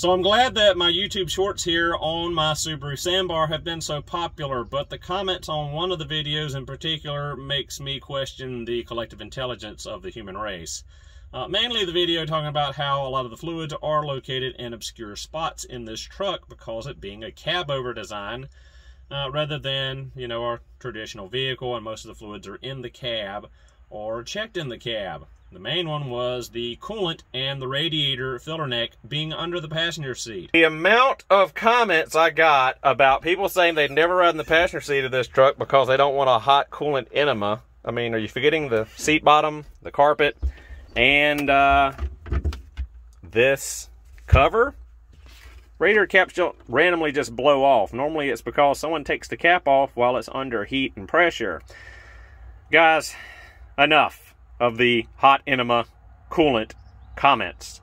So I'm glad that my YouTube shorts here on my Subaru Sambar have been so popular, but the comments on one of the videos in particular makes me question the collective intelligence of the human race. Uh, mainly the video talking about how a lot of the fluids are located in obscure spots in this truck because it being a cab over design uh, rather than, you know, our traditional vehicle and most of the fluids are in the cab or checked in the cab. The main one was the coolant and the radiator filter neck being under the passenger seat. The amount of comments I got about people saying they'd never ride in the passenger seat of this truck because they don't want a hot coolant enema. I mean, are you forgetting the seat bottom, the carpet, and uh, this cover? Radiator caps don't randomly just blow off. Normally it's because someone takes the cap off while it's under heat and pressure. Guys, enough of the hot enema coolant comments.